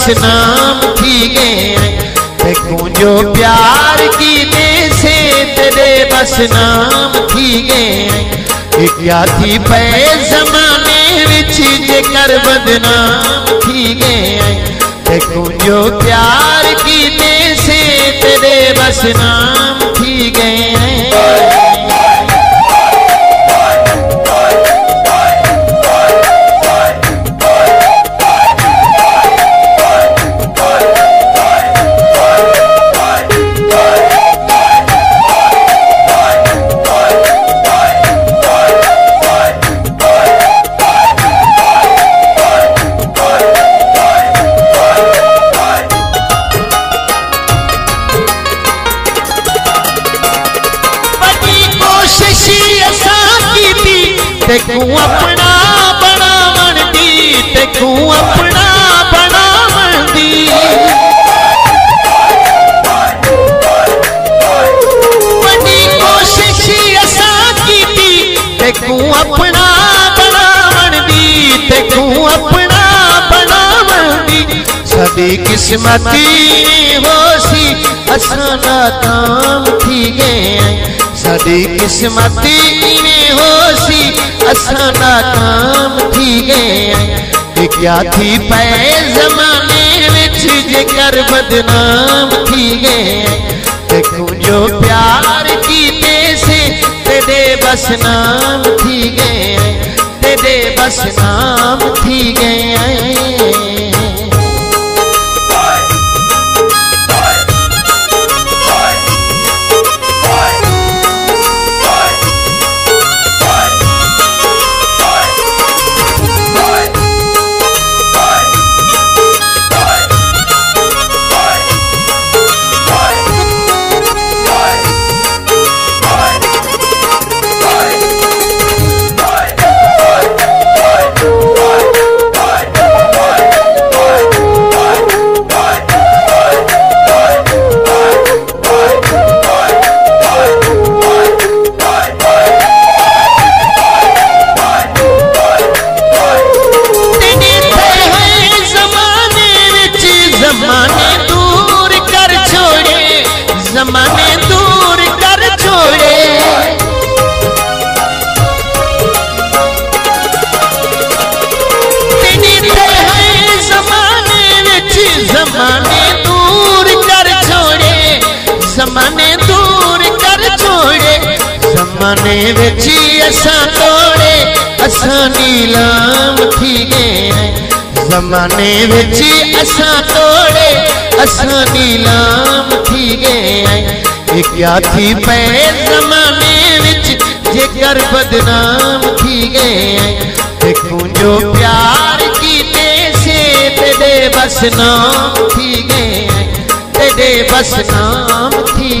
बस नाम थी गए ते जो प्यार की दे से तेरे बस नाम थी गए क्या थी पै जमाने विच जेकर बदनाम थी गए ते जो प्यार की दे से तेरे बस ते तू अपना बनावन दी ते तू अपना बनावन दी बड़ी कोशिश असा की ते तू अपना बनावन दी ते तू अपना बनावन दी सदी किस्मती हो सी सदी किस्मती हो सी असा नाकाम थी गए क्या थी पै जमाने विच जेकर बदनाम थी गए जो प्यार की से तेरे बस नाम थी गए तेरे बस नाम थी गए जमाने दूर कर छोड़े, जमाने दूर कर छोड़े। जमाने विच असा तोड़े, असा नीलाम थी गए जमाने विच असा तोड़े असा नीलाम थी गए क्या थी पै जमाने विच जेकर बदनाम थी गए जो प्यार की तेरे बस नाम थी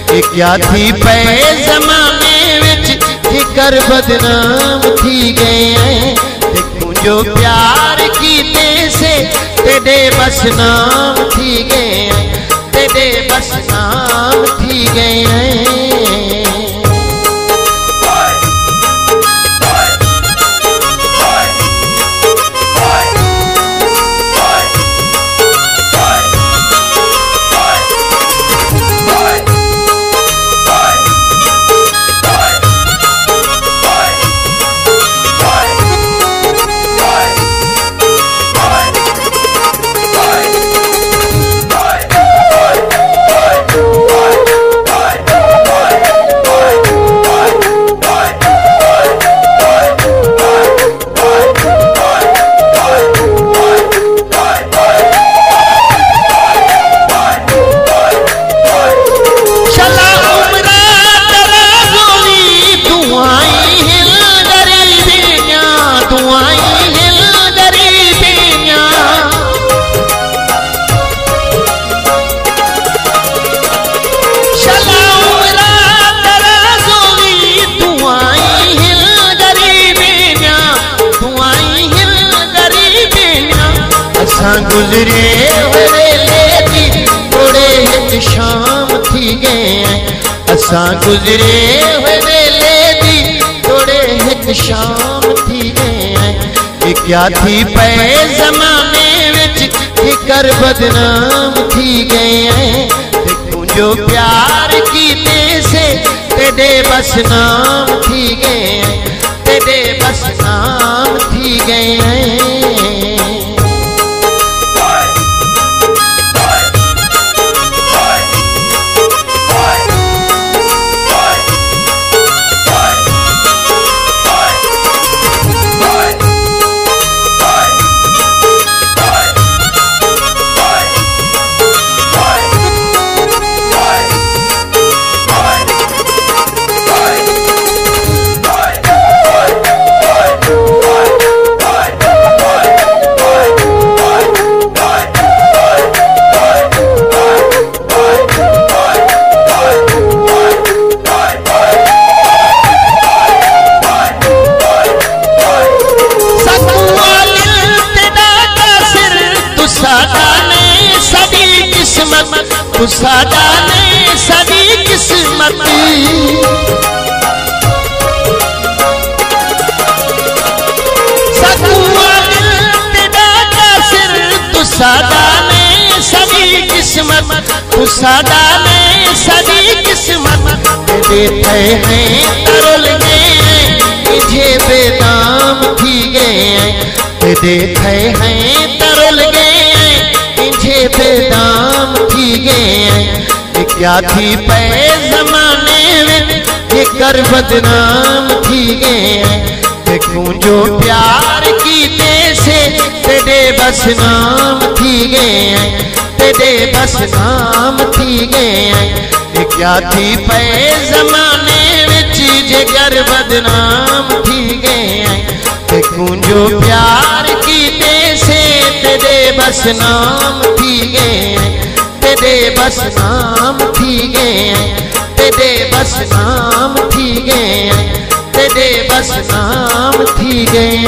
क्या थी पै जमाने जिकर बदनाम थी गए। जो प्यार की से, तेरे बस नाम थी गए गुज़रे वेले दी थोड़े हिकु शाम थी गए। असां गुज़रे वेले दी थोड़े हिकु शाम थी गए। क्या थी पए ज़माने विच फिकर बदनाम थी गए। तुझो प्यार कीते से, तेरे बस नाम थी गए। तेरे बस नाम थी गए। सादा ने सभी किस्मत किस्मत तू सादा ने सभी किस्मत। देते हैं तरल गए तुझे बेदाम थी गए देते हैं गए क्या थी पे जमाने में? ये कर बदनाम थी गए जो प्यार की से तेरे बस नाम थी गए तेरे बस नाम थी गए क्या थी पे जमाने में चीज़ कर बदनाम थी गए जो प्यार की से तेरे बस नाम थी गए तेरे बस नाम थी गए तेरे बस नाम थी गए तेरे बस नाम थी गए